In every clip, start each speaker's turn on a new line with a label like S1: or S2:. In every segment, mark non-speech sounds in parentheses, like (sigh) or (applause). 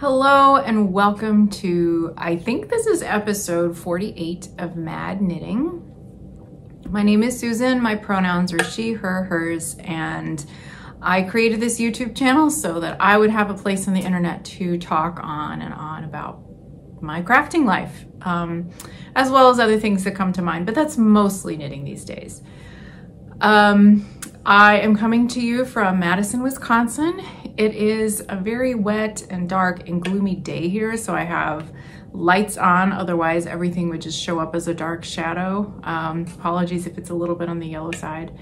S1: Hello and welcome to, I think this is episode 48 of Mad Knitting. My name is Susan, my pronouns are she, her, hers, and I created this YouTube channel so that I would have a place on the internet to talk on and on about my crafting life, um, as well as other things that come to mind, but that's mostly knitting these days. Um, I am coming to you from Madison, Wisconsin. It is a very wet and dark and gloomy day here, so I have lights on, otherwise everything would just show up as a dark shadow. Um, apologies if it's a little bit on the yellow side.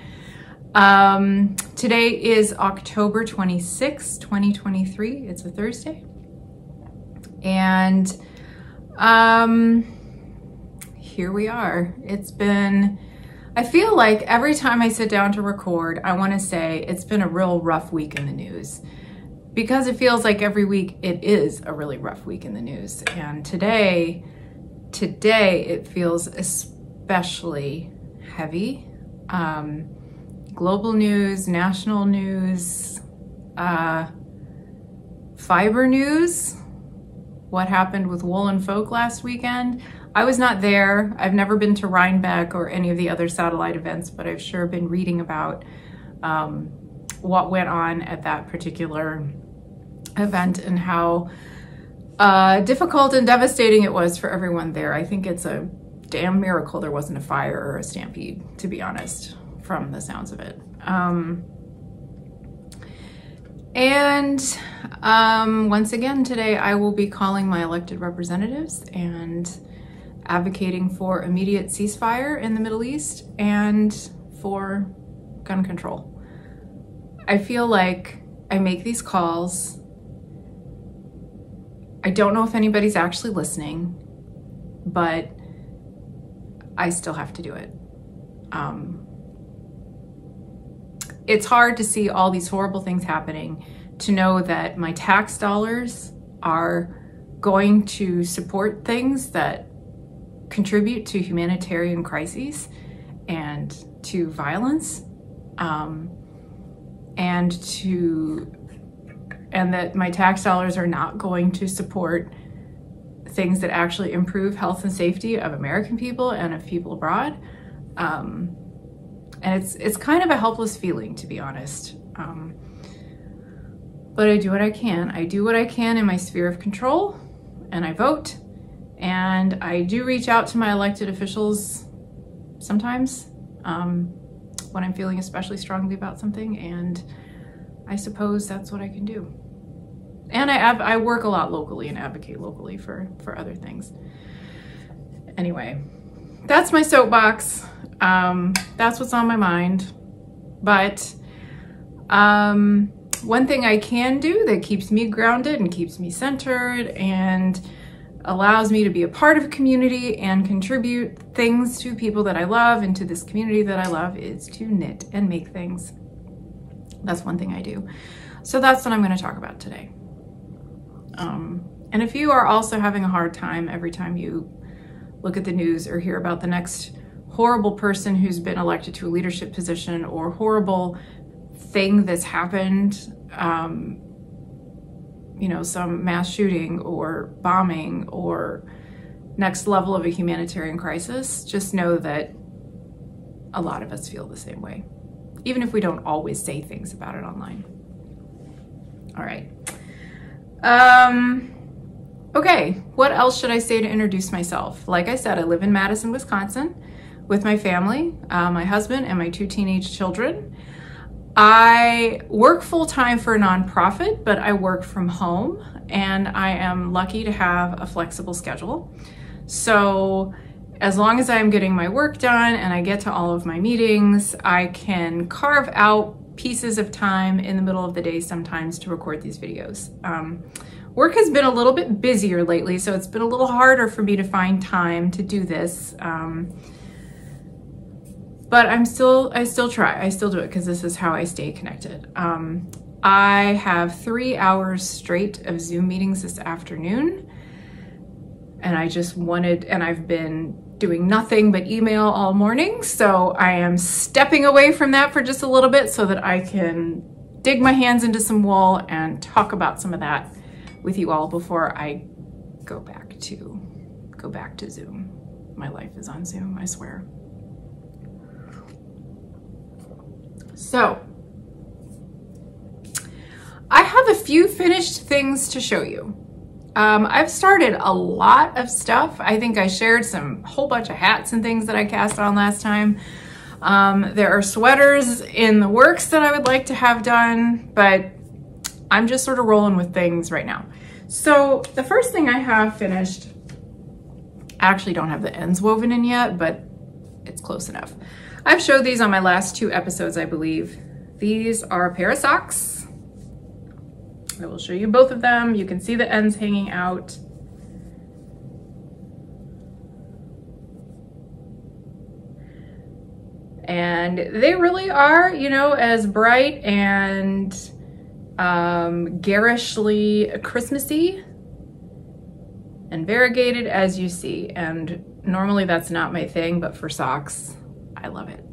S1: Um, today is October 26, 2023. It's a Thursday. And um, here we are. It's been, I feel like every time I sit down to record, I want to say it's been a real rough week in the news because it feels like every week it is a really rough week in the news. And today, today it feels especially heavy. Um, global news, national news, uh, fiber news, what happened with Wool and Folk last weekend. I was not there. I've never been to Rhinebeck or any of the other satellite events, but I've sure been reading about um, what went on at that particular event and how uh, difficult and devastating it was for everyone there. I think it's a damn miracle there wasn't a fire or a stampede, to be honest, from the sounds of it. Um, and um, once again today, I will be calling my elected representatives and advocating for immediate ceasefire in the Middle East and for gun control. I feel like I make these calls. I don't know if anybody's actually listening, but I still have to do it. Um, it's hard to see all these horrible things happening, to know that my tax dollars are going to support things that contribute to humanitarian crises and to violence um, and to and that my tax dollars are not going to support things that actually improve health and safety of American people and of people abroad. Um, and it's it's kind of a helpless feeling, to be honest. Um, but I do what I can. I do what I can in my sphere of control, and I vote, and I do reach out to my elected officials sometimes um, when I'm feeling especially strongly about something, and I suppose that's what I can do. And I I work a lot locally and advocate locally for for other things. Anyway, that's my soapbox. Um, that's what's on my mind. But um, one thing I can do that keeps me grounded and keeps me centered and allows me to be a part of a community and contribute things to people that I love and to this community that I love is to knit and make things. That's one thing I do. So that's what I'm going to talk about today. Um, and if you are also having a hard time every time you look at the news or hear about the next horrible person who's been elected to a leadership position or horrible thing that's happened, um, you know, some mass shooting or bombing or next level of a humanitarian crisis, just know that a lot of us feel the same way, even if we don't always say things about it online. All right. Um, okay, what else should I say to introduce myself? Like I said, I live in Madison, Wisconsin with my family, uh, my husband, and my two teenage children. I work full time for a nonprofit, but I work from home and I am lucky to have a flexible schedule. So, as long as I'm getting my work done and I get to all of my meetings, I can carve out pieces of time in the middle of the day sometimes to record these videos. Um, work has been a little bit busier lately, so it's been a little harder for me to find time to do this. Um, but I'm still, I still try. I still do it because this is how I stay connected. Um, I have three hours straight of Zoom meetings this afternoon. And I just wanted, and I've been doing nothing but email all morning. So I am stepping away from that for just a little bit so that I can dig my hands into some wool and talk about some of that with you all before I go back to go back to Zoom. My life is on Zoom, I swear. So, I have a few finished things to show you. Um, I've started a lot of stuff. I think I shared some whole bunch of hats and things that I cast on last time. Um, there are sweaters in the works that I would like to have done, but I'm just sort of rolling with things right now. So the first thing I have finished, I actually don't have the ends woven in yet, but it's close enough. I've showed these on my last two episodes, I believe. These are a pair of socks. I will show you both of them. You can see the ends hanging out. And they really are, you know, as bright and um, garishly Christmassy and variegated as you see. And normally that's not my thing, but for socks, I love it.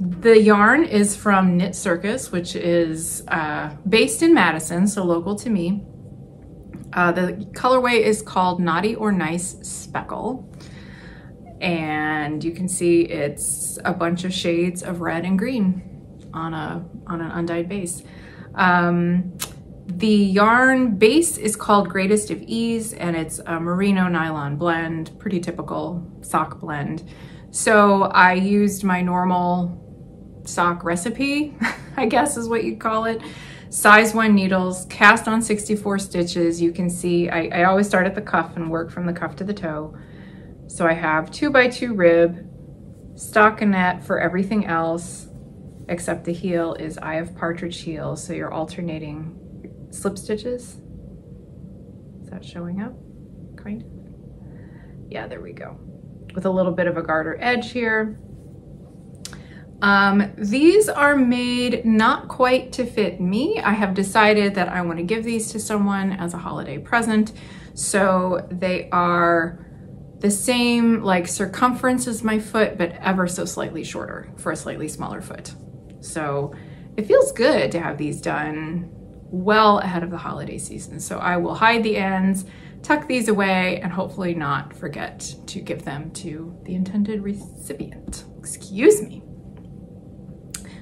S1: The yarn is from Knitcircus, which is uh, based in Madison, so local to me. Uh, the colorway is called Naughty or Nice Speckle. And you can see it's a bunch of shades of red and green on, a, on an undyed base. Um, the yarn base is called Greatest of Ease and it's a merino nylon blend, pretty typical sock blend. So I used my normal sock recipe, (laughs) I guess is what you'd call it. Size one needles, cast on 64 stitches. You can see I, I always start at the cuff and work from the cuff to the toe. So I have two by two rib, stockinette for everything else, except the heel is Eye of Partridge heel. So you're alternating slip stitches. Is that showing up? Kind of. Yeah, there we go with a little bit of a garter edge here. Um, these are made not quite to fit me. I have decided that I want to give these to someone as a holiday present. So they are the same like circumference as my foot, but ever so slightly shorter for a slightly smaller foot. So it feels good to have these done well ahead of the holiday season. So I will hide the ends tuck these away and hopefully not forget to give them to the intended recipient. Excuse me.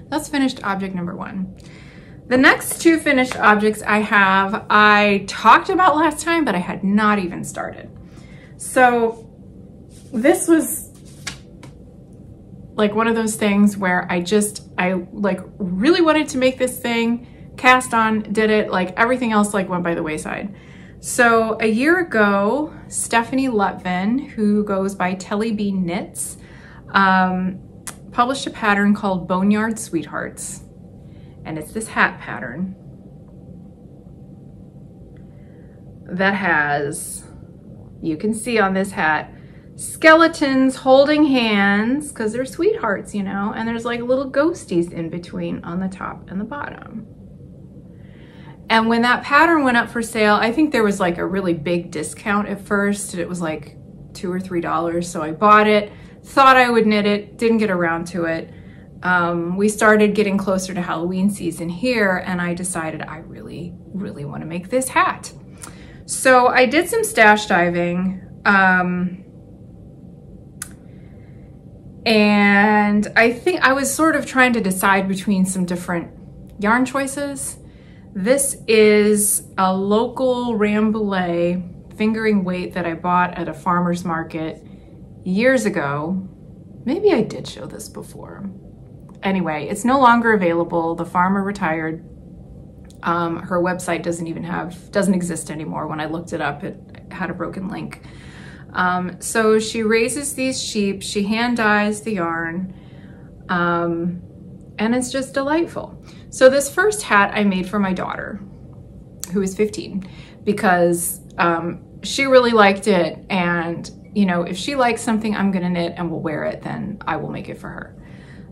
S1: That's finished object number one. The next two finished objects I have, I talked about last time, but I had not even started. So this was like one of those things where I just, I like really wanted to make this thing, cast on, did it, like everything else like went by the wayside. So a year ago, Stephanie Lotven, who goes by Tellybean Knits, um, published a pattern called Boneyard Sweethearts. And it's this hat pattern that has, you can see on this hat, skeletons holding hands because they're sweethearts, you know, and there's like little ghosties in between on the top and the bottom. And when that pattern went up for sale, I think there was like a really big discount at first. It was like two or three dollars. So I bought it, thought I would knit it, didn't get around to it. Um, we started getting closer to Halloween season here and I decided I really, really want to make this hat. So I did some stash diving. Um, and I think I was sort of trying to decide between some different yarn choices. This is a local Rambouillet fingering weight that I bought at a farmer's market years ago. Maybe I did show this before. Anyway, it's no longer available. The farmer retired. Um, her website doesn't even have, doesn't exist anymore. When I looked it up, it had a broken link. Um, so she raises these sheep, she hand dyes the yarn, um, and it's just delightful. So this first hat I made for my daughter, who is 15, because um, she really liked it. And, you know, if she likes something I'm gonna knit and will wear it, then I will make it for her.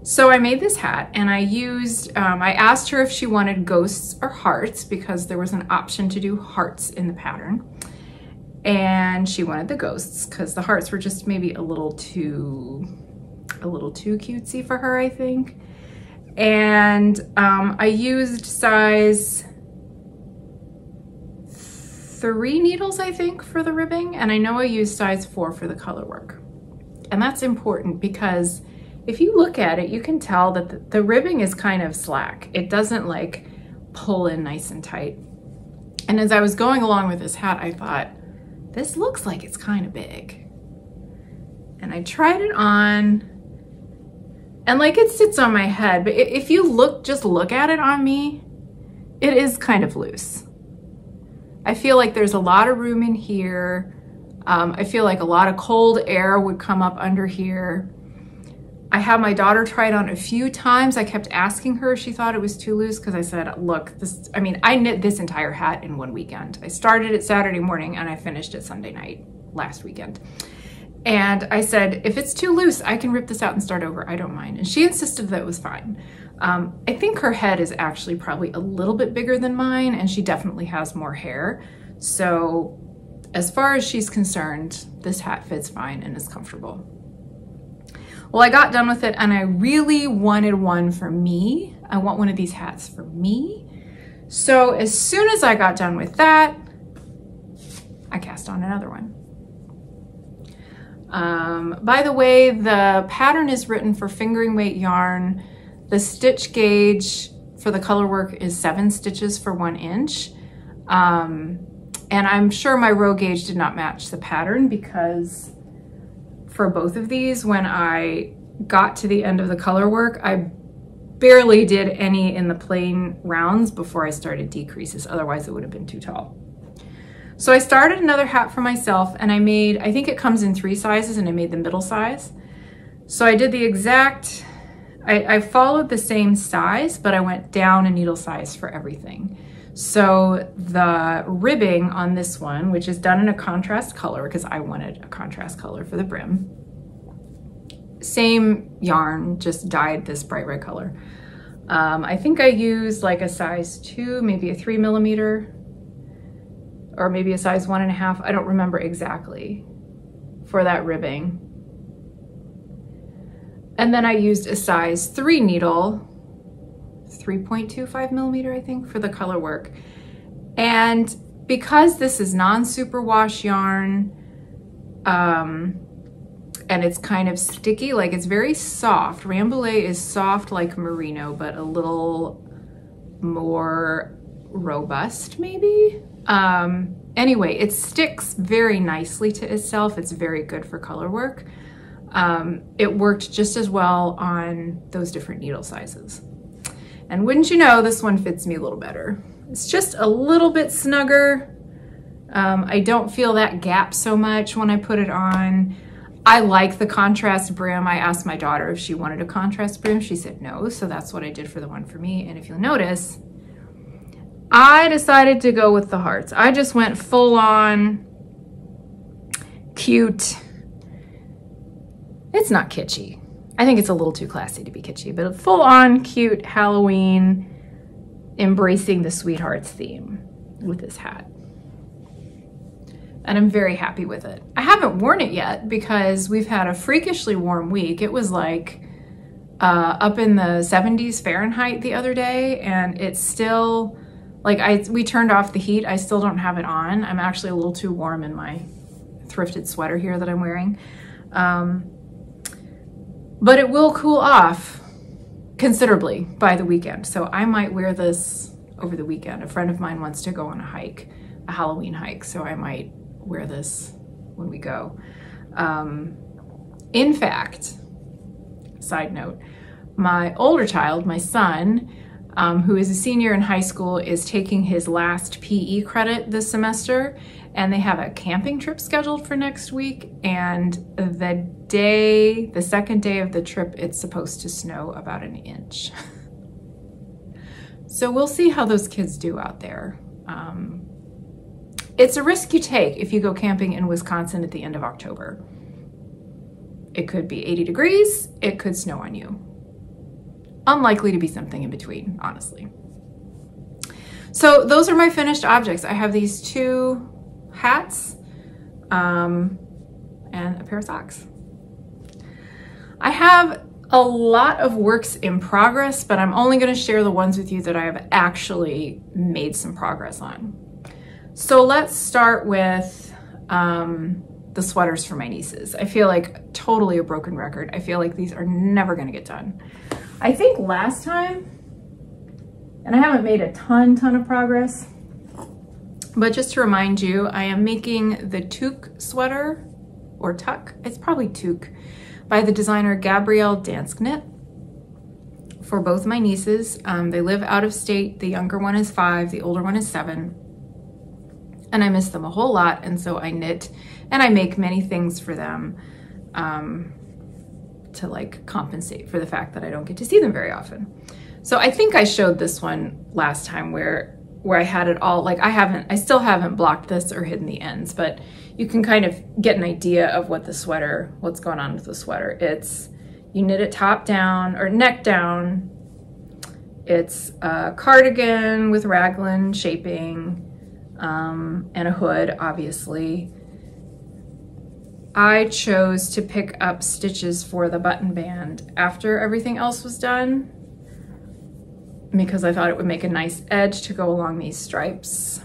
S1: So I made this hat and I used, um, I asked her if she wanted ghosts or hearts because there was an option to do hearts in the pattern. And she wanted the ghosts because the hearts were just maybe a little too, a little too cutesy for her, I think. And um, I used size three needles, I think, for the ribbing, and I know I used size four for the color work. And that's important because if you look at it, you can tell that the, the ribbing is kind of slack. It doesn't like pull in nice and tight. And as I was going along with this hat, I thought, this looks like it's kind of big. And I tried it on and like it sits on my head, but if you look, just look at it on me, it is kind of loose. I feel like there's a lot of room in here. Um, I feel like a lot of cold air would come up under here. I had my daughter try it on a few times. I kept asking her if she thought it was too loose because I said, look, this, I mean, I knit this entire hat in one weekend. I started it Saturday morning and I finished it Sunday night last weekend. And I said, if it's too loose, I can rip this out and start over. I don't mind. And she insisted that it was fine. Um, I think her head is actually probably a little bit bigger than mine and she definitely has more hair. So as far as she's concerned, this hat fits fine and is comfortable. Well, I got done with it and I really wanted one for me. I want one of these hats for me. So as soon as I got done with that, I cast on another one. Um, by the way, the pattern is written for fingering weight yarn. The stitch gauge for the color work is seven stitches for one inch. Um, and I'm sure my row gauge did not match the pattern because for both of these, when I got to the end of the color work, I barely did any in the plain rounds before I started decreases. Otherwise it would have been too tall. So I started another hat for myself and I made, I think it comes in three sizes and I made the middle size. So I did the exact, I, I followed the same size, but I went down a needle size for everything. So the ribbing on this one, which is done in a contrast color because I wanted a contrast color for the brim, same yarn, just dyed this bright red color. Um, I think I used like a size two, maybe a three millimeter or maybe a size one and a half. I don't remember exactly for that ribbing. And then I used a size three needle, 3.25 millimeter, I think, for the color work. And because this is non-superwash yarn, um, and it's kind of sticky, like it's very soft. Rambouillet is soft like merino, but a little more robust maybe. Um, anyway, it sticks very nicely to itself. It's very good for color work. Um, it worked just as well on those different needle sizes. And wouldn't you know, this one fits me a little better. It's just a little bit snugger. Um, I don't feel that gap so much when I put it on. I like the contrast brim. I asked my daughter if she wanted a contrast brim. She said no, so that's what I did for the one for me. And if you'll notice, I decided to go with the hearts. I just went full on cute. It's not kitschy. I think it's a little too classy to be kitschy, but full on cute Halloween embracing the sweethearts theme with this hat. And I'm very happy with it. I haven't worn it yet because we've had a freakishly warm week. It was like uh, up in the 70s Fahrenheit the other day and it's still like I, we turned off the heat. I still don't have it on. I'm actually a little too warm in my thrifted sweater here that I'm wearing. Um, but it will cool off considerably by the weekend. So I might wear this over the weekend. A friend of mine wants to go on a hike, a Halloween hike. So I might wear this when we go. Um, in fact, side note, my older child, my son, um, who is a senior in high school, is taking his last PE credit this semester, and they have a camping trip scheduled for next week. And the day, the second day of the trip, it's supposed to snow about an inch. (laughs) so we'll see how those kids do out there. Um, it's a risk you take if you go camping in Wisconsin at the end of October. It could be 80 degrees, it could snow on you unlikely to be something in between, honestly. So those are my finished objects. I have these two hats um, and a pair of socks. I have a lot of works in progress, but I'm only gonna share the ones with you that I have actually made some progress on. So let's start with um, the sweaters for my nieces. I feel like totally a broken record. I feel like these are never gonna get done. I think last time, and I haven't made a ton, ton of progress, but just to remind you, I am making the toque sweater, or tuck, it's probably toque, by the designer Gabrielle Dansknit for both my nieces. Um, they live out of state. The younger one is five, the older one is seven. And I miss them a whole lot. And so I knit and I make many things for them um, to like compensate for the fact that I don't get to see them very often. So I think I showed this one last time where where I had it all, like I haven't, I still haven't blocked this or hidden the ends, but you can kind of get an idea of what the sweater, what's going on with the sweater. It's, you knit it top down or neck down. It's a cardigan with raglan shaping um, and a hood, obviously. I chose to pick up stitches for the button band after everything else was done because I thought it would make a nice edge to go along these stripes.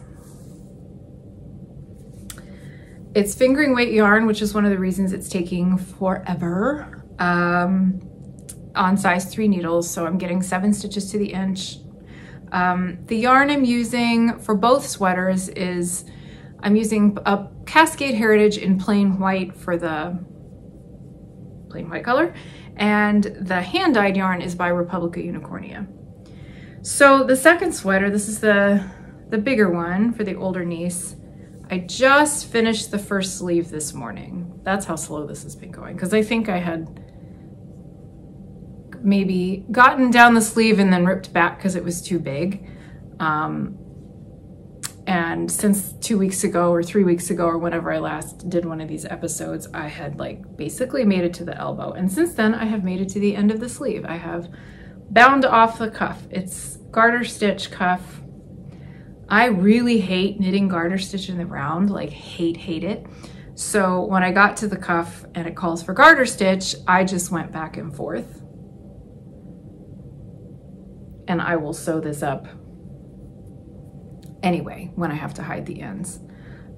S1: It's fingering weight yarn, which is one of the reasons it's taking forever um, on size three needles. So I'm getting seven stitches to the inch. Um, the yarn I'm using for both sweaters is, I'm using a Cascade Heritage in plain white for the plain white color. And the hand-dyed yarn is by Republica Unicornia. So the second sweater, this is the, the bigger one for the older niece. I just finished the first sleeve this morning. That's how slow this has been going because I think I had maybe gotten down the sleeve and then ripped back because it was too big. Um, and since two weeks ago or three weeks ago or whenever I last did one of these episodes, I had like basically made it to the elbow. And since then I have made it to the end of the sleeve. I have bound off the cuff. It's garter stitch cuff. I really hate knitting garter stitch in the round, like hate, hate it. So when I got to the cuff and it calls for garter stitch, I just went back and forth. And I will sew this up anyway when I have to hide the ends.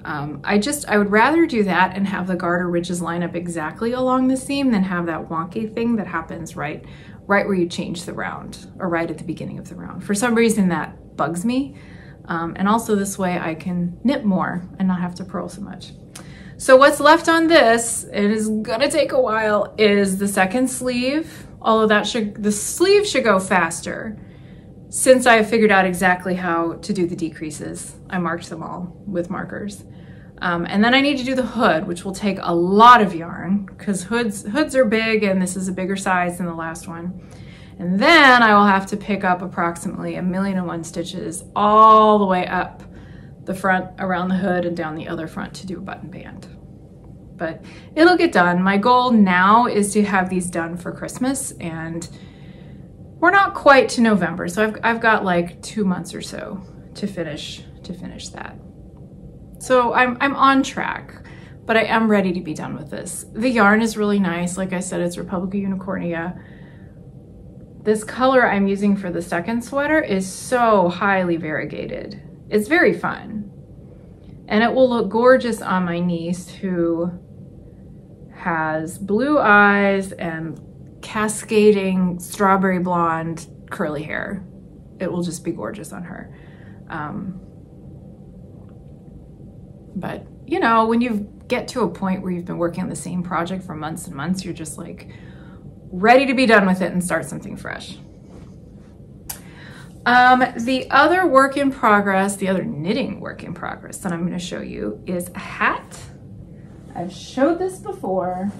S1: Um, I just, I would rather do that and have the garter ridges line up exactly along the seam than have that wonky thing that happens right right where you change the round or right at the beginning of the round. For some reason that bugs me. Um, and also this way I can knit more and not have to purl so much. So what's left on this, it is gonna take a while, is the second sleeve. Although that should, the sleeve should go faster since I have figured out exactly how to do the decreases. I marked them all with markers. Um, and then I need to do the hood, which will take a lot of yarn because hoods, hoods are big and this is a bigger size than the last one. And then I will have to pick up approximately a million and one stitches all the way up the front around the hood and down the other front to do a button band. But it'll get done. My goal now is to have these done for Christmas and we're not quite to November. So I've, I've got like two months or so to finish, to finish that. So I'm, I'm on track, but I am ready to be done with this. The yarn is really nice. Like I said, it's Republica Unicornia. This color I'm using for the second sweater is so highly variegated. It's very fun. And it will look gorgeous on my niece who has blue eyes and cascading strawberry blonde curly hair. It will just be gorgeous on her. Um, but you know, when you get to a point where you've been working on the same project for months and months, you're just like ready to be done with it and start something fresh. Um, the other work in progress, the other knitting work in progress that I'm going to show you is a hat. I've showed this before.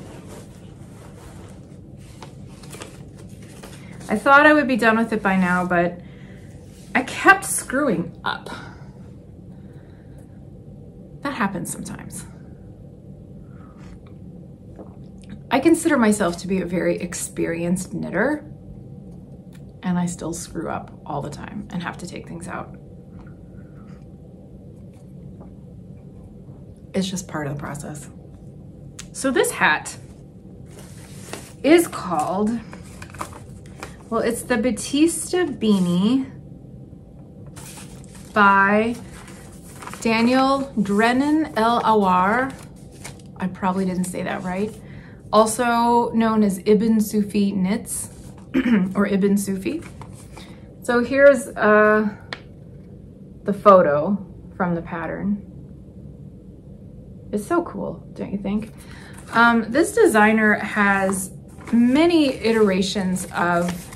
S1: I thought I would be done with it by now, but I kept screwing up. That happens sometimes. I consider myself to be a very experienced knitter and I still screw up all the time and have to take things out. It's just part of the process. So this hat is called, well, it's the Basiita Beanie by Daniel Drennan El Awar. I probably didn't say that right. Also known as Ibn Sufi Knits (clears throat) or Ibn Sufi. So here's uh, the photo from the pattern. It's so cool, don't you think? Um, this designer has many iterations of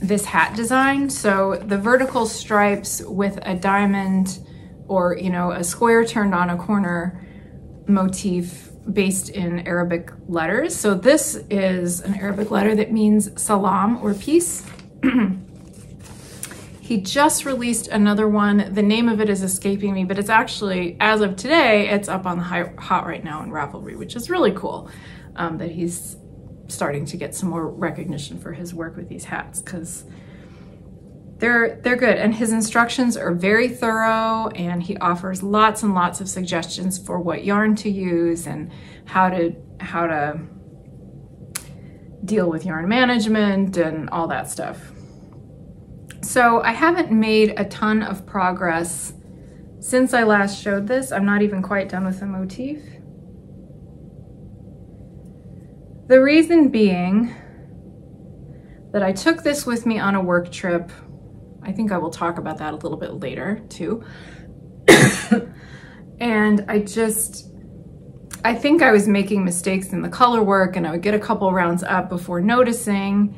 S1: this hat design. So the vertical stripes with a diamond or, you know, a square turned on a corner motif based in Arabic letters. So this is an Arabic letter that means salam or peace. (clears throat) he just released another one. The name of it is escaping me, but it's actually, as of today, it's up on the hot right now in Ravelry, which is really cool um, that he's starting to get some more recognition for his work with these hats because they're they're good and his instructions are very thorough and he offers lots and lots of suggestions for what yarn to use and how to how to deal with yarn management and all that stuff. So I haven't made a ton of progress since I last showed this. I'm not even quite done with the motif. The reason being that I took this with me on a work trip. I think I will talk about that a little bit later too. (coughs) and I just, I think I was making mistakes in the color work and I would get a couple rounds up before noticing.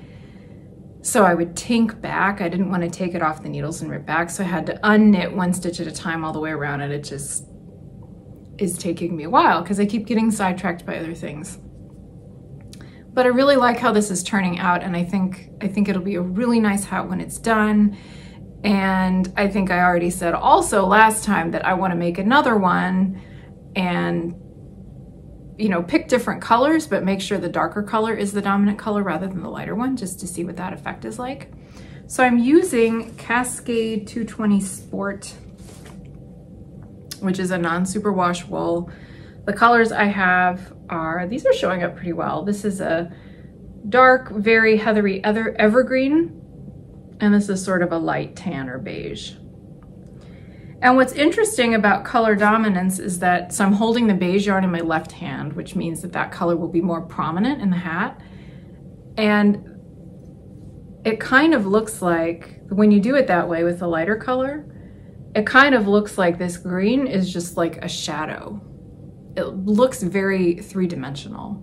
S1: So I would tink back. I didn't want to take it off the needles and rip back. So I had to unknit one stitch at a time all the way around and it just is taking me a while because I keep getting sidetracked by other things but I really like how this is turning out and I think I think it'll be a really nice hat when it's done. And I think I already said also last time that I want to make another one and you know, pick different colors, but make sure the darker color is the dominant color rather than the lighter one, just to see what that effect is like. So I'm using Cascade 220 Sport, which is a non-superwash wool. The colors I have are, these are showing up pretty well. This is a dark, very heathery ever evergreen, and this is sort of a light tan or beige. And what's interesting about color dominance is that, so I'm holding the beige yarn in my left hand, which means that that color will be more prominent in the hat. And it kind of looks like, when you do it that way with the lighter color, it kind of looks like this green is just like a shadow it looks very three-dimensional.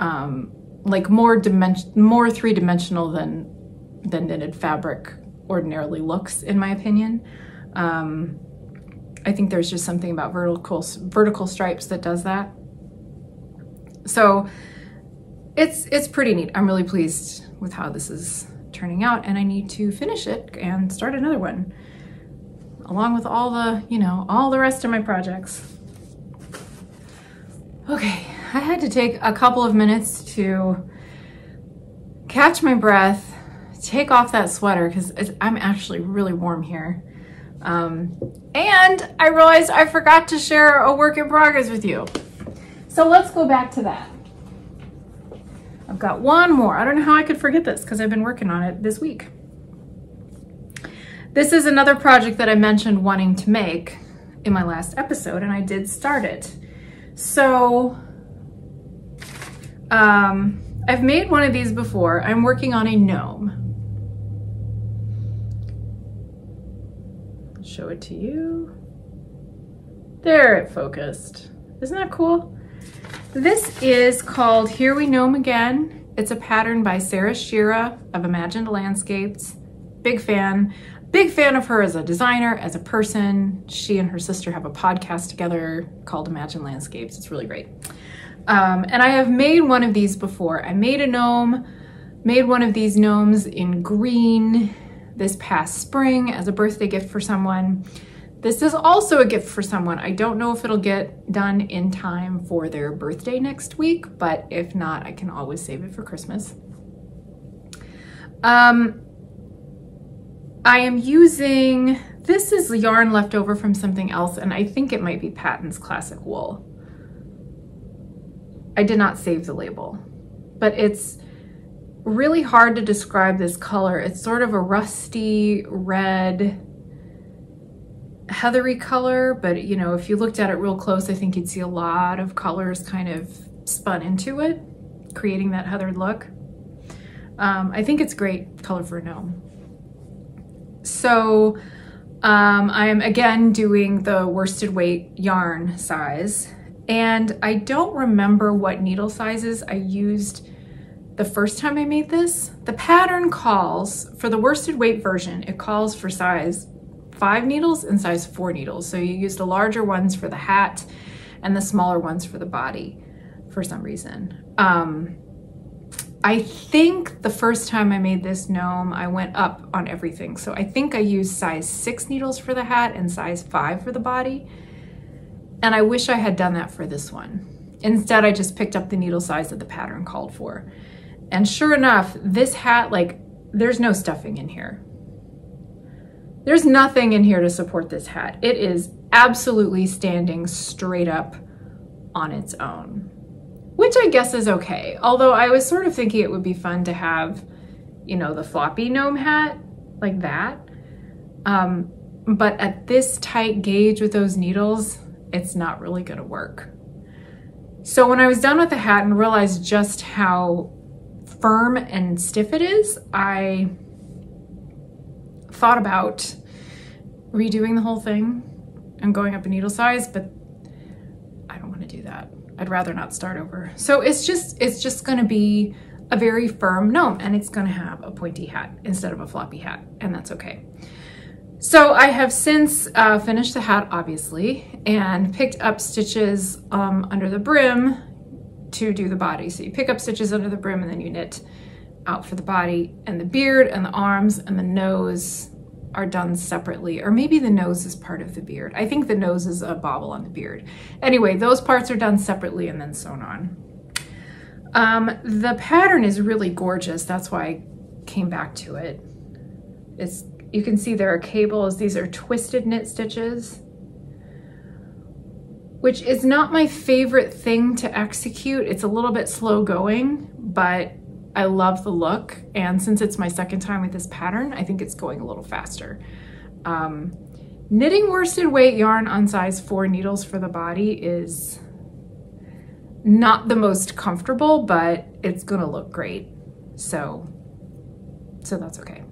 S1: Um, like more dimension, more three-dimensional than than knitted fabric ordinarily looks, in my opinion. Um, I think there's just something about vertical vertical stripes that does that. So it's it's pretty neat. I'm really pleased with how this is turning out, and I need to finish it and start another one, along with all the you know all the rest of my projects. Okay, I had to take a couple of minutes to catch my breath, take off that sweater because I'm actually really warm here. Um, and I realized I forgot to share a work in progress with you. So let's go back to that. I've got one more. I don't know how I could forget this because I've been working on it this week. This is another project that I mentioned wanting to make in my last episode and I did start it. So um, I've made one of these before. I'm working on a gnome. Show it to you. There it focused. Isn't that cool? This is called Here We Gnome Again. It's a pattern by Sarah Schira of Imagined Landscapes. Big fan. Big fan of her as a designer, as a person. She and her sister have a podcast together called Imagined Landscapes. It's really great. Um, and I have made one of these before. I made a gnome, made one of these gnomes in green this past spring as a birthday gift for someone. This is also a gift for someone. I don't know if it'll get done in time for their birthday next week, but if not, I can always save it for Christmas. Um, I am using, this is yarn left over from something else, and I think it might be Patons Classic Wool. I did not save the label, but it's really hard to describe this color. It's sort of a rusty red, heathery color, but you know, if you looked at it real close, I think you'd see a lot of colors kind of spun into it, creating that heathered look. Um, I think it's great color for a gnome. So um, I'm again doing the worsted weight yarn size and I don't remember what needle sizes I used the first time I made this. The pattern calls, for the worsted weight version, it calls for size five needles and size four needles. So you use the larger ones for the hat and the smaller ones for the body for some reason. Um, I think the first time I made this gnome, I went up on everything. So I think I used size six needles for the hat and size five for the body. And I wish I had done that for this one. Instead, I just picked up the needle size that the pattern called for. And sure enough, this hat, like, there's no stuffing in here. There's nothing in here to support this hat. It is absolutely standing straight up on its own, which I guess is okay. Although I was sort of thinking it would be fun to have, you know, the floppy gnome hat like that. Um, but at this tight gauge with those needles, it's not really gonna work. So when I was done with the hat and realized just how firm and stiff it is, I thought about redoing the whole thing and going up a needle size, but I don't want to do that. I'd rather not start over. So it's just, it's just going to be a very firm gnome and it's going to have a pointy hat instead of a floppy hat and that's okay. So I have since uh, finished the hat, obviously, and picked up stitches um, under the brim to do the body. So you pick up stitches under the brim and then you knit out for the body and the beard and the arms and the nose are done separately, or maybe the nose is part of the beard. I think the nose is a bobble on the beard. Anyway, those parts are done separately and then sewn on. Um, the pattern is really gorgeous. That's why I came back to it. It's, you can see there are cables. These are twisted knit stitches, which is not my favorite thing to execute. It's a little bit slow going, but I love the look. And since it's my second time with this pattern, I think it's going a little faster. Um, knitting worsted weight yarn on size four needles for the body is not the most comfortable, but it's gonna look great. So, so that's okay.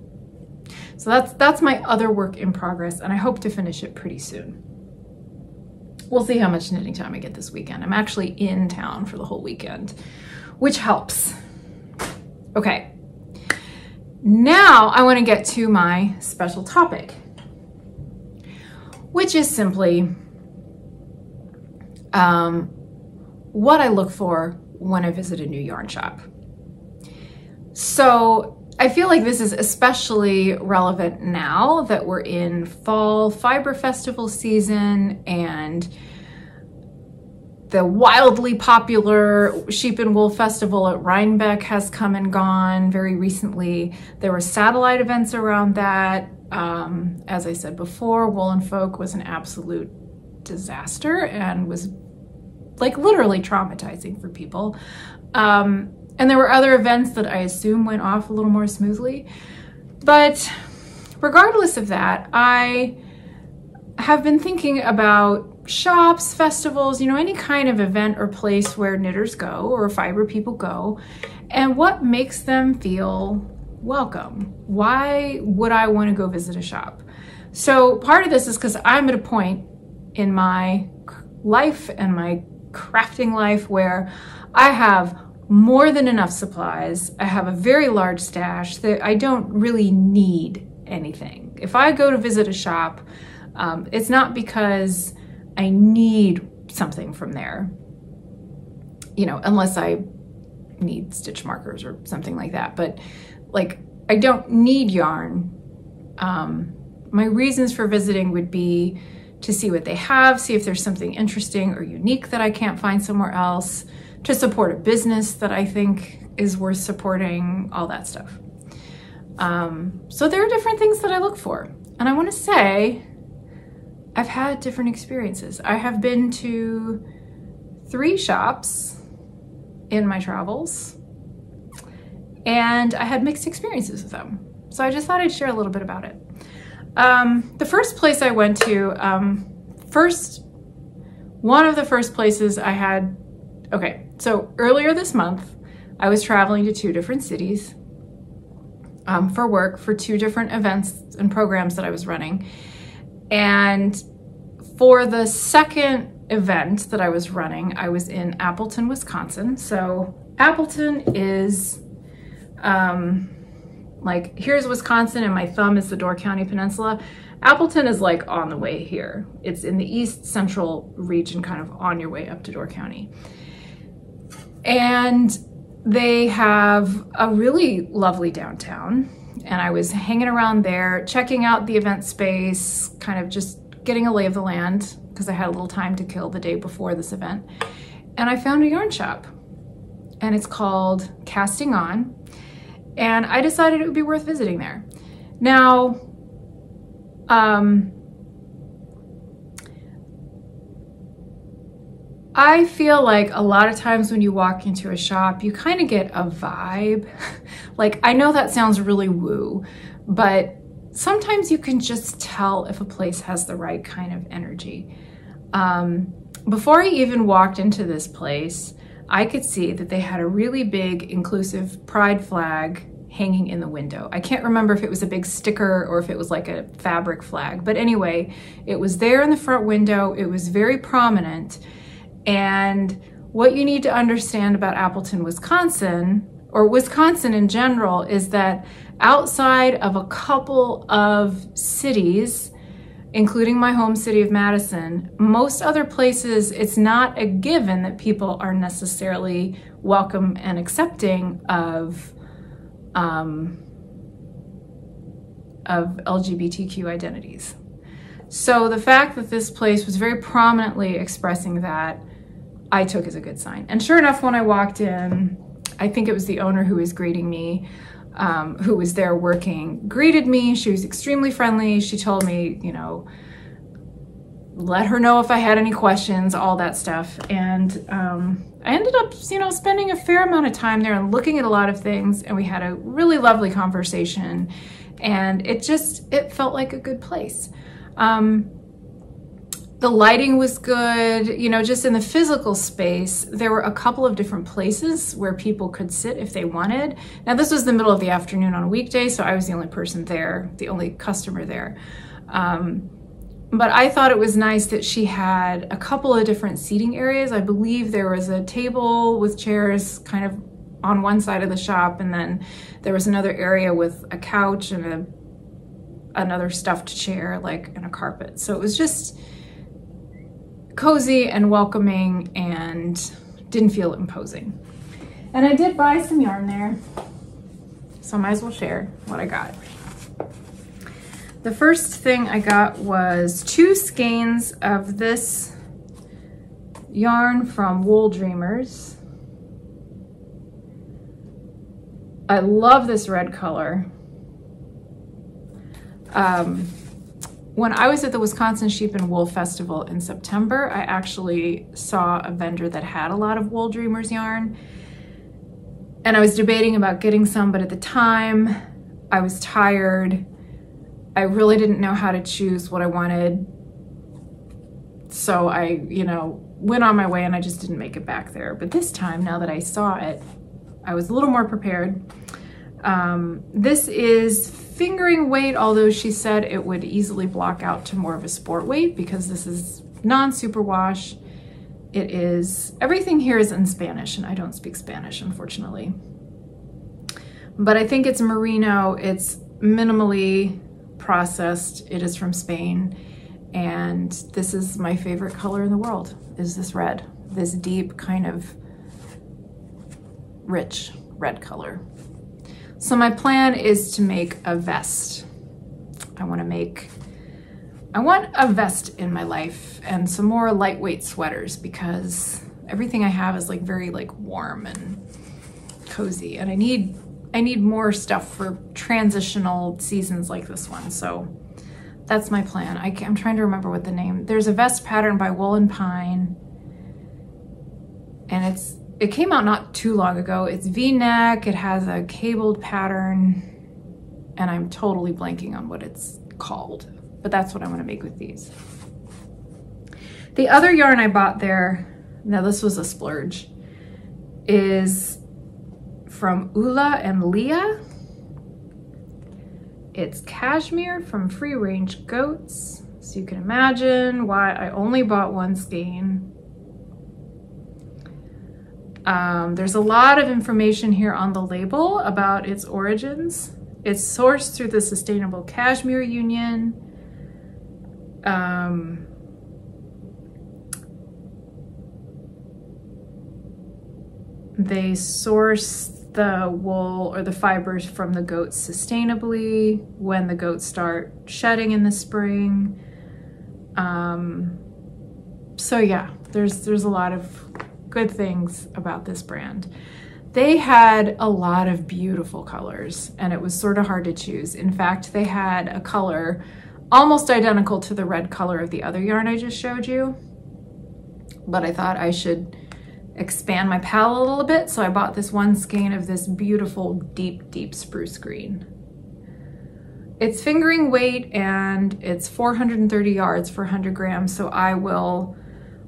S1: So that's, that's my other work in progress and I hope to finish it pretty soon. We'll see how much knitting time I get this weekend. I'm actually in town for the whole weekend, which helps. Okay, now I wanna get to my special topic, which is simply um, what I look for when I visit a new yarn shop. So I feel like this is especially relevant now that we're in fall fiber festival season and the wildly popular Sheep and Wool Festival at Rhinebeck has come and gone very recently. There were satellite events around that. Um, as I said before, Wool and Folk was an absolute disaster and was like literally traumatizing for people. Um, and there were other events that I assume went off a little more smoothly. But regardless of that, I have been thinking about shops, festivals, you know, any kind of event or place where knitters go or fiber people go, and what makes them feel welcome. Why would I want to go visit a shop? So part of this is because I'm at a point in my life and my crafting life where I have more than enough supplies. I have a very large stash that I don't really need anything. If I go to visit a shop, um, it's not because I need something from there, you know, unless I need stitch markers or something like that. But like, I don't need yarn. Um, my reasons for visiting would be to see what they have, see if there's something interesting or unique that I can't find somewhere else, to support a business that I think is worth supporting, all that stuff. Um, so there are different things that I look for. And I wanna say, I've had different experiences. I have been to three shops in my travels and I had mixed experiences with them. So I just thought I'd share a little bit about it. Um, the first place I went to, um, first, one of the first places I had, okay, so earlier this month, I was traveling to two different cities um, for work for two different events and programs that I was running. And for the second event that I was running, I was in Appleton, Wisconsin. So Appleton is um, like, here's Wisconsin and my thumb is the Door County Peninsula. Appleton is like on the way here. It's in the east central region, kind of on your way up to Door County. And they have a really lovely downtown. And I was hanging around there, checking out the event space, kind of just getting a lay of the land because I had a little time to kill the day before this event. And I found a yarn shop and it's called Casting On. And I decided it would be worth visiting there. Now, um, I feel like a lot of times when you walk into a shop, you kind of get a vibe. (laughs) like, I know that sounds really woo, but sometimes you can just tell if a place has the right kind of energy. Um, before I even walked into this place, I could see that they had a really big inclusive pride flag hanging in the window. I can't remember if it was a big sticker or if it was like a fabric flag, but anyway, it was there in the front window. It was very prominent. And what you need to understand about Appleton, Wisconsin, or Wisconsin in general, is that outside of a couple of cities, including my home city of Madison, most other places, it's not a given that people are necessarily welcome and accepting of um, of LGBTQ identities. So the fact that this place was very prominently expressing that, I took as a good sign. And sure enough, when I walked in, I think it was the owner who was greeting me, um, who was there working, greeted me. She was extremely friendly. She told me, you know, let her know if I had any questions, all that stuff. And um, I ended up, you know, spending a fair amount of time there and looking at a lot of things. And we had a really lovely conversation. And it just, it felt like a good place. Um, the lighting was good, you know, just in the physical space, there were a couple of different places where people could sit if they wanted. Now, this was the middle of the afternoon on a weekday, so I was the only person there, the only customer there. Um, but I thought it was nice that she had a couple of different seating areas. I believe there was a table with chairs kind of on one side of the shop, and then there was another area with a couch and a another stuffed chair, like and a carpet. So it was just cozy and welcoming and didn't feel imposing. And I did buy some yarn there, so I might as well share what I got. The first thing I got was two skeins of this yarn from Wooldreamers. I love this red color. Um, when I was at the Wisconsin Sheep and Wool Festival in September, I actually saw a vendor that had a lot of Wooldreamers yarn. And I was debating about getting some, but at the time I was tired I really didn't know how to choose what I wanted. So I, you know, went on my way and I just didn't make it back there. But this time, now that I saw it, I was a little more prepared. Um, this is fingering weight, although she said it would easily block out to more of a sport weight because this is non-superwash. It is, everything here is in Spanish and I don't speak Spanish, unfortunately. But I think it's merino, it's minimally processed. It is from Spain. And this is my favorite color in the world, is this red. This deep kind of rich red color. So my plan is to make a vest. I wanna make, I want a vest in my life and some more lightweight sweaters because everything I have is like very like warm and cozy and I need I need more stuff for transitional seasons like this one. So that's my plan. I am trying to remember what the name. There's a vest pattern by Wool and Pine. And it's it came out not too long ago. It's V-neck. It has a cabled pattern. And I'm totally blanking on what it's called, but that's what I want to make with these. The other yarn I bought there, now this was a splurge, is from Ula and Lia. It's cashmere from Free Range Goats. So you can imagine why I only bought one skein. Um, there's a lot of information here on the label about its origins. It's sourced through the Sustainable Cashmere Union. Um, they source the wool or the fibers from the goats sustainably when the goats start shedding in the spring. Um, so yeah, there's there's a lot of good things about this brand. They had a lot of beautiful colors and it was sort of hard to choose. In fact, they had a color almost identical to the red color of the other yarn I just showed you. But I thought I should expand my palette a little bit. So I bought this one skein of this beautiful deep, deep spruce green. It's fingering weight and it's 430 yards for 100 grams. So I will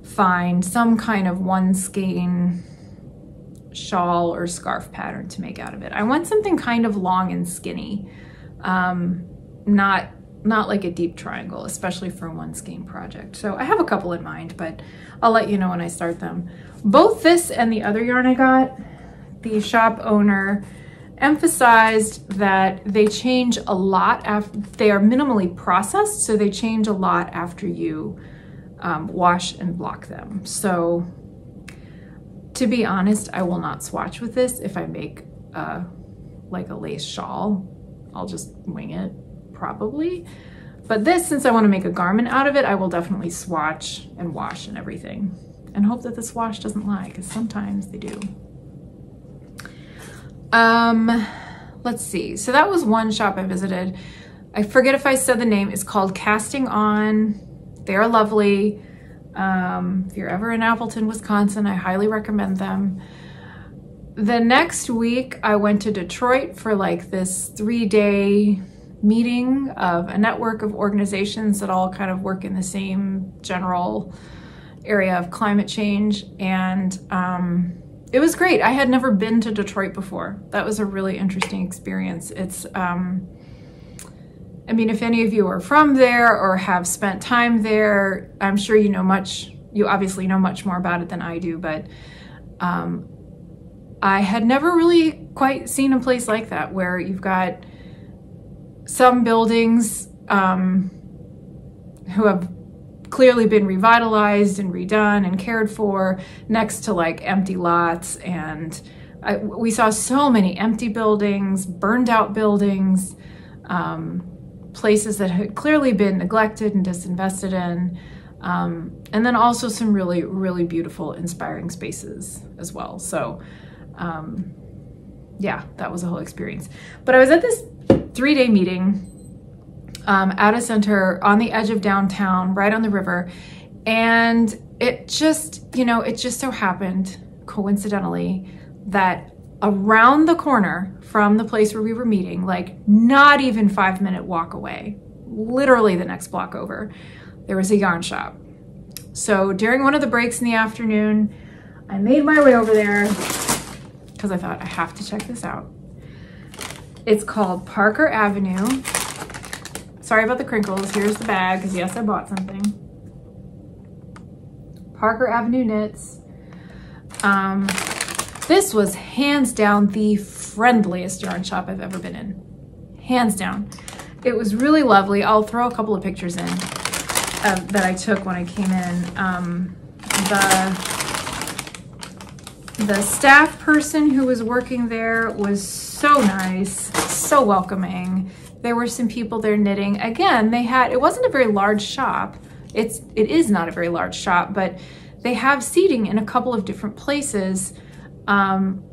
S1: find some kind of one skein shawl or scarf pattern to make out of it. I want something kind of long and skinny, um, not not like a deep triangle, especially for a one skein project. So I have a couple in mind, but I'll let you know when I start them. Both this and the other yarn I got, the shop owner emphasized that they change a lot after, they are minimally processed, so they change a lot after you um, wash and block them. So to be honest, I will not swatch with this if I make uh, like a lace shawl. I'll just wing it probably. But this, since I want to make a garment out of it, I will definitely swatch and wash and everything and hope that this wash doesn't lie because sometimes they do. Um, let's see. So that was one shop I visited. I forget if I said the name. It's called Casting On. They're lovely. Um, if you're ever in Appleton, Wisconsin, I highly recommend them. The next week, I went to Detroit for like this three day meeting of a network of organizations that all kind of work in the same general area of climate change. And um, it was great. I had never been to Detroit before. That was a really interesting experience. It's, um, I mean, if any of you are from there or have spent time there, I'm sure you know much, you obviously know much more about it than I do, but um, I had never really quite seen a place like that where you've got some buildings um, who have clearly been revitalized and redone and cared for next to like empty lots and I, we saw so many empty buildings burned out buildings um, places that had clearly been neglected and disinvested in um, and then also some really really beautiful inspiring spaces as well so um, yeah that was a whole experience but i was at this three-day meeting um, at a center on the edge of downtown, right on the river. And it just, you know, it just so happened, coincidentally, that around the corner from the place where we were meeting, like not even five minute walk away, literally the next block over, there was a yarn shop. So during one of the breaks in the afternoon, I made my way over there because I thought I have to check this out. It's called Parker Avenue Sorry about the crinkles. Here's the bag, because yes, I bought something. Parker Avenue Knits. Um, this was hands down the friendliest yarn shop I've ever been in. Hands down. It was really lovely. I'll throw a couple of pictures in uh, that I took when I came in. Um, the, the staff person who was working there was so nice, so welcoming. There were some people there knitting. Again, they had, it wasn't a very large shop. It's, it is not a very large shop, but they have seating in a couple of different places. Um,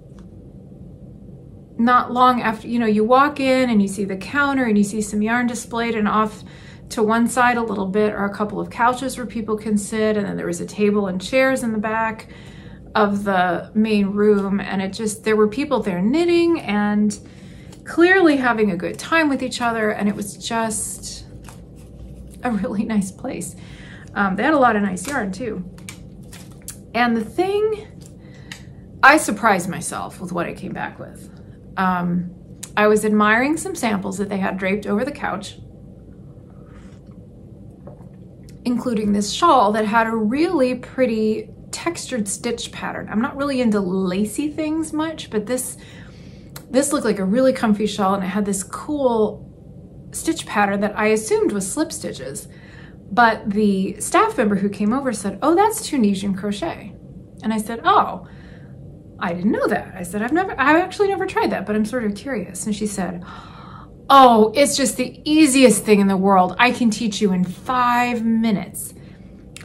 S1: not long after, you know, you walk in and you see the counter and you see some yarn displayed and off to one side a little bit are a couple of couches where people can sit and then there was a table and chairs in the back of the main room and it just, there were people there knitting and clearly having a good time with each other and it was just a really (laughs) nice place. Um, they had a lot of nice yarn too. And the thing, I surprised myself with what I came back with. Um, I was admiring some samples that they had draped over the couch, including this shawl that had a really pretty textured stitch pattern. I'm not really into lacy things much, but this this looked like a really comfy shawl and it had this cool stitch pattern that I assumed was slip stitches. But the staff member who came over said, oh, that's Tunisian crochet. And I said, oh, I didn't know that. I said, I've never, I've actually never tried that, but I'm sort of curious. And she said, oh, it's just the easiest thing in the world. I can teach you in five minutes.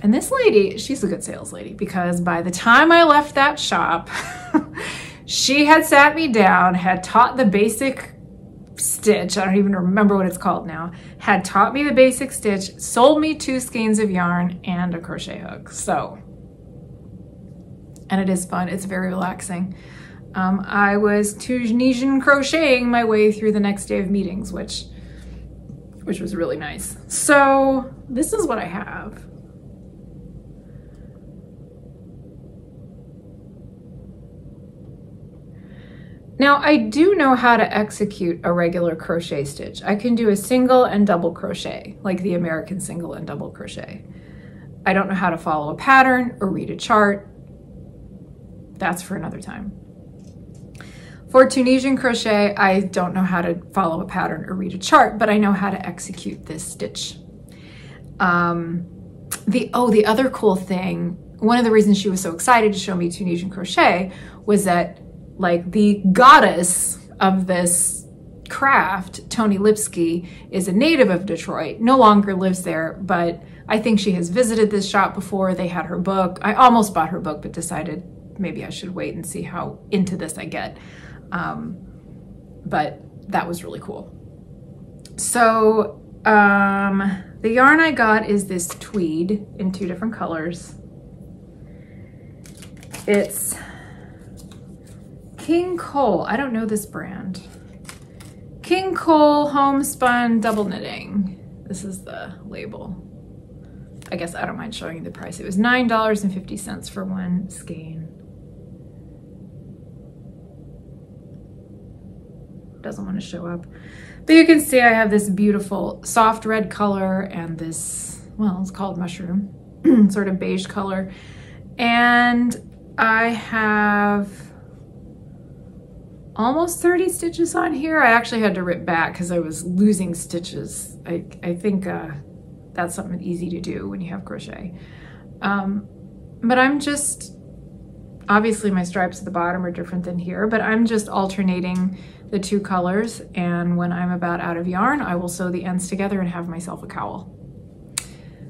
S1: And this lady, she's a good sales lady because by the time I left that shop, (laughs) she had sat me down, had taught the basic stitch. I don't even remember what it's called now. Had taught me the basic stitch, sold me two skeins of yarn and a crochet hook. So, and it is fun. It's very relaxing. Um, I was Tunisian crocheting my way through the next day of meetings, which, which was really nice. So this is what I have. Now I do know how to execute a regular crochet stitch. I can do a single and double crochet, like the American single and double crochet. I don't know how to follow a pattern or read a chart. That's for another time. For Tunisian crochet, I don't know how to follow a pattern or read a chart, but I know how to execute this stitch. Um, the Oh, the other cool thing, one of the reasons she was so excited to show me Tunisian crochet was that like the goddess of this craft, Toni Lipsey, is a native of Detroit, no longer lives there, but I think she has visited this shop before. They had her book. I almost bought her book, but decided maybe I should wait and see how into this I get. Um, but that was really cool. So um, the yarn I got is this tweed in two different colors. It's King Cole. I don't know this brand. King Cole Homespun Double Knitting. This is the label. I guess I don't mind showing you the price. It was $9.50 for one skein. Doesn't want to show up. But you can see I have this beautiful soft red color and this, well, it's called mushroom, (clears throat) sort of beige color. And I have almost 30 stitches on here. I actually had to rip back because I was losing stitches. I, I think uh, that's something easy to do when you have crochet. Um, but I'm just, obviously my stripes at the bottom are different than here, but I'm just alternating the two colors. And when I'm about out of yarn, I will sew the ends together and have myself a cowl.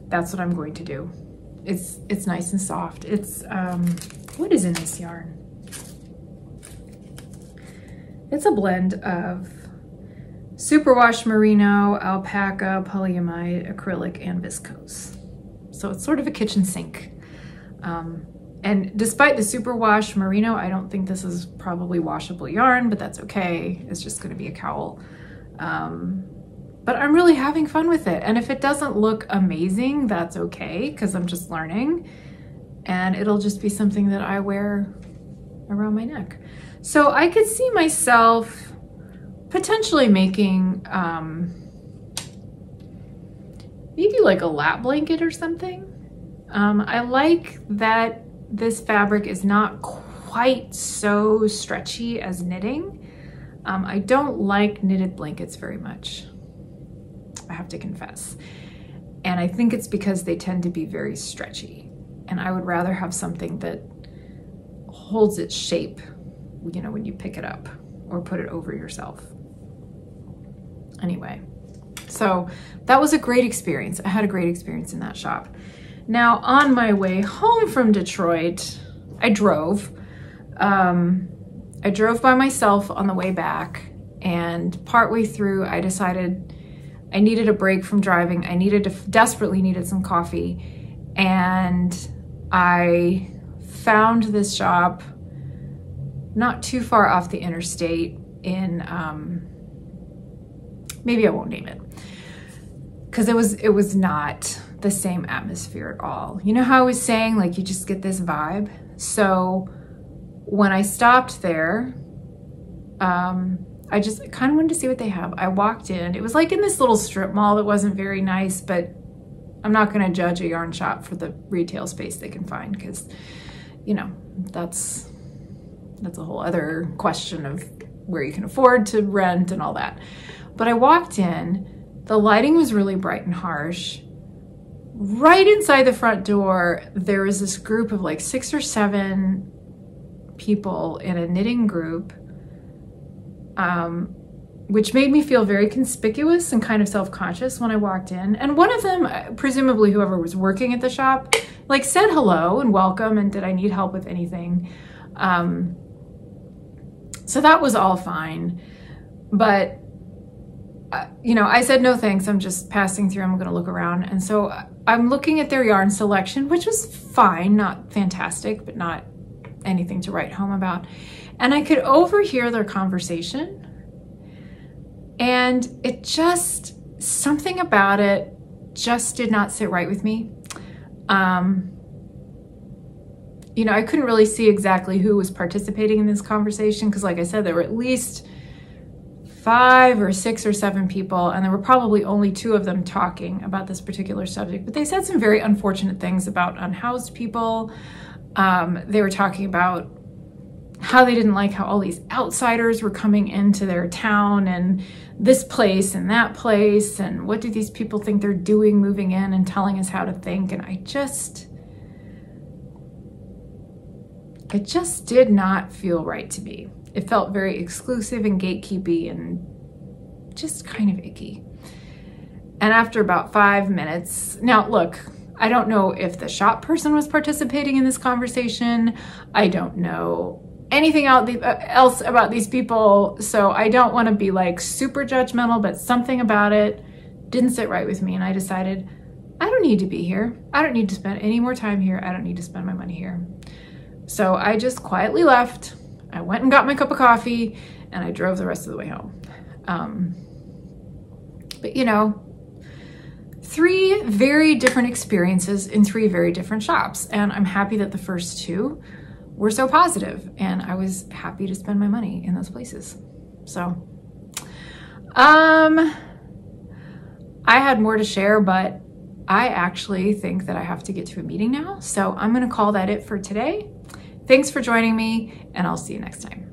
S1: That's what I'm going to do. It's, it's nice and soft. It's, um, what is in this yarn? It's a blend of superwash merino, alpaca, polyamide, acrylic, and viscose. So it's sort of a kitchen sink. Um, and despite the superwash merino, I don't think this is probably washable yarn, but that's okay. It's just gonna be a cowl. Um, but I'm really having fun with it. And if it doesn't look amazing, that's okay, because I'm just learning. And it'll just be something that I wear around my neck. So I could see myself potentially making um, maybe like a lap blanket or something. Um, I like that this fabric is not quite so stretchy as knitting. Um, I don't like knitted blankets very much, I have to confess. And I think it's because they tend to be very stretchy. And I would rather have something that holds its shape you know, when you pick it up or put it over yourself. Anyway, so that was a great experience. I had a great experience in that shop. Now on my way home from Detroit, I drove. Um, I drove by myself on the way back and partway through I decided I needed a break from driving. I needed to, desperately needed some coffee and I found this shop not too far off the interstate in, um, maybe I won't name it because it was it was not the same atmosphere at all. You know how I was saying like you just get this vibe. So when I stopped there, um, I just kind of wanted to see what they have. I walked in. It was like in this little strip mall that wasn't very nice, but I'm not going to judge a yarn shop for the retail space they can find because, you know, that's that's a whole other question of where you can afford to rent and all that. But I walked in, the lighting was really bright and harsh. Right inside the front door, there was this group of like six or seven people in a knitting group, um, which made me feel very conspicuous and kind of self-conscious when I walked in. And one of them, presumably whoever was working at the shop, like said hello and welcome and did I need help with anything. Um, so that was all fine. But, uh, you know, I said, no thanks. I'm just passing through. I'm going to look around. And so I'm looking at their yarn selection, which was fine, not fantastic, but not anything to write home about. And I could overhear their conversation. And it just, something about it just did not sit right with me. Um, you know, I couldn't really see exactly who was participating in this conversation because, like I said, there were at least five or six or seven people, and there were probably only two of them talking about this particular subject. But they said some very unfortunate things about unhoused people. Um, they were talking about how they didn't like how all these outsiders were coming into their town and this place and that place, and what do these people think they're doing moving in and telling us how to think. And I just it just did not feel right to me. It felt very exclusive and gatekeepy and just kind of icky. And after about five minutes, now look, I don't know if the shop person was participating in this conversation. I don't know anything uh, else about these people. So I don't want to be like super judgmental, but something about it didn't sit right with me. And I decided I don't need to be here. I don't need to spend any more time here. I don't need to spend my money here. So I just quietly left. I went and got my cup of coffee and I drove the rest of the way home. Um, but you know, three very different experiences in three very different shops. And I'm happy that the first two were so positive and I was happy to spend my money in those places. So, um, I had more to share, but I actually think that I have to get to a meeting now. So I'm going to call that it for today. Thanks for joining me, and I'll see you next time.